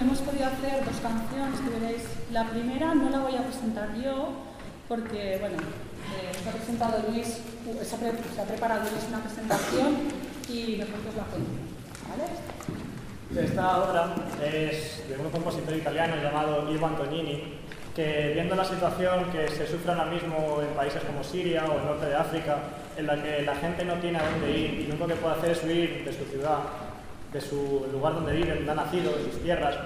hemos podido hacer dos canciones que veréis. La primera no la voy a presentar yo porque, bueno, eh, se ha presentado Luis, se ha, preparado Luis una presentación y nosotros la cuento. ¿vale? Esta obra es de un compositor italiano llamado Ivo Antonini, que viendo la situación que se sufre ahora mismo en países como Siria o el norte de África, en la que la gente no tiene a dónde ir y lo único que puede hacer es huir de su ciudad, de su lugar donde vive, donde ha nacido, de sus tierras,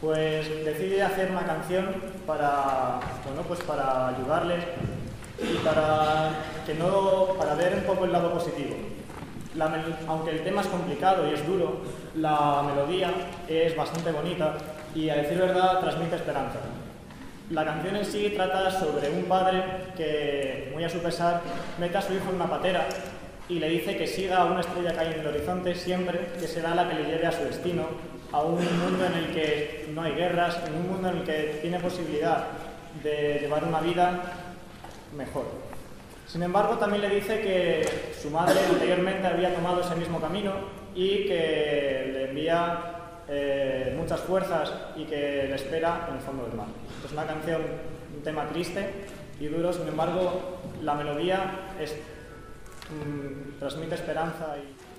pues decide hacer una canción para, bueno, pues para ayudarles y para, que no, para ver un poco el lado positivo. aunque el tema es complicado y es duro, la melodía es bastante bonita y a decir verdad transmite esperanza. La canción en sí trata sobre un padre que, muy a su pesar, mete a su hijo en una patera y le dice que siga a una estrella que hay en el horizonte siempre, que será la que le lleve a su destino, a un mundo en el que no hay guerras, en un mundo en el que tiene posibilidad de llevar una vida mejor. Sin embargo, también le dice que su madre anteriormente había tomado ese mismo camino y que le envía eh, muchas fuerzas y que le espera en el fondo del mar. Es una canción, un tema triste y duro, sin embargo, la melodía es transmite esperanza y